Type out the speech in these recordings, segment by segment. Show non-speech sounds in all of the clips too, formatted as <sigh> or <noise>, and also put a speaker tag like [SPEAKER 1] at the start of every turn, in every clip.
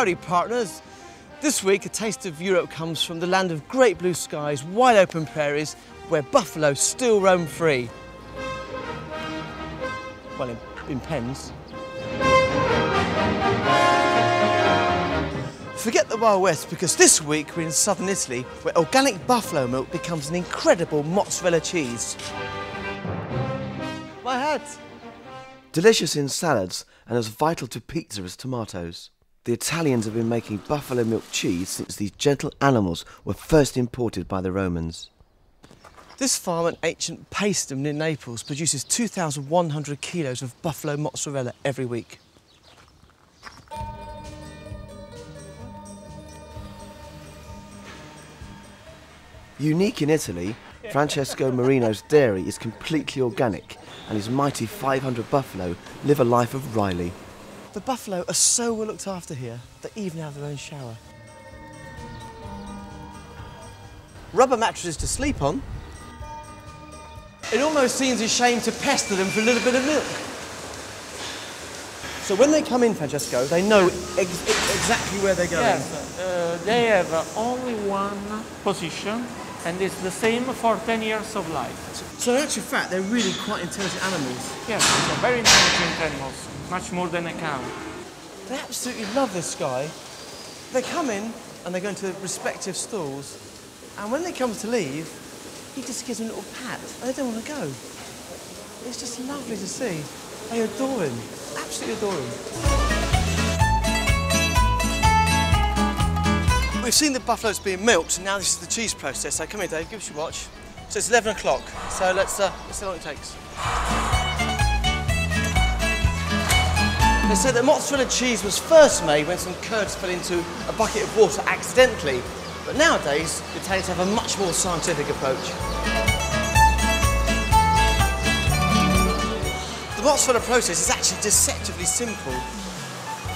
[SPEAKER 1] Howdy partners! This week a taste of Europe comes from the land of great blue skies, wide open prairies, where buffalo still roam free. Well, in, in pens. Forget the Wild West because this week we're in southern Italy where organic buffalo milk becomes an incredible mozzarella cheese. My hat! Delicious in salads and as vital to pizza as tomatoes. The Italians have been making buffalo milk cheese since these gentle animals were first imported by the Romans. This farm at ancient Paestum near Naples produces 2,100 kilos of buffalo mozzarella every week. Unique in Italy, Francesco Marino's dairy is completely organic and his mighty 500 buffalo live a life of Riley. The buffalo are so well looked after here, they even have their own shower. Rubber mattresses to sleep on. It almost seems a shame to pester them for a little bit of milk. So when they come in, Francesco, they know ex exactly where they're going.
[SPEAKER 2] Yes, uh, they have only one position and it's the same for 10 years of life.
[SPEAKER 1] So in actual fact, they're really quite intelligent animals.
[SPEAKER 2] Yes, they're very intelligent animals, much more than a cow.
[SPEAKER 1] They absolutely love this guy. They come in and they go into respective stalls, and when they come to leave, he just gives them a little pat, and they don't want to go. It's just lovely to see. They adore him, absolutely adore him. We've seen the buffaloes being milked, and now this is the cheese process. So come here, Dave, give us your watch. So it's 11 o'clock, so let's, uh, let's see how long it takes. They said that mozzarella cheese was first made when some curds fell into a bucket of water accidentally, but nowadays the Italians have a much more scientific approach. The mozzarella process is actually deceptively simple.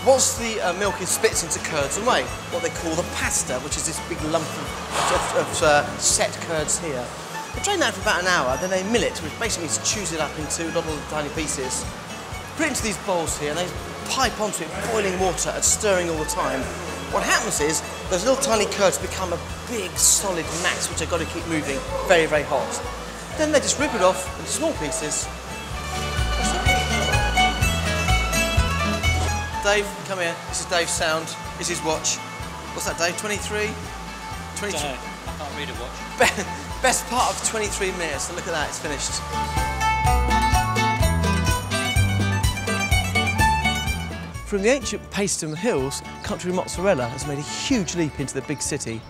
[SPEAKER 1] Once the uh, milk is split into curds and whey, what they call the pasta, which is this big lump of, of, uh, set curds here. They drain that for about an hour, then they mill it, which basically means chews it up into little tiny pieces. Put into these bowls here, and they pipe onto it boiling water and stirring all the time. What happens is, those little tiny curds become a big solid mass, which they've got to keep moving very, very hot. Then they just rip it off into small pieces Dave, come here. This is Dave's sound. This is his watch. What's that, Dave? 23?
[SPEAKER 3] 22. I can't read a watch. <laughs>
[SPEAKER 1] Best part of 23 minutes. Look at that, it's finished. From the ancient Paestum Hills, country mozzarella has made a huge leap into the big city.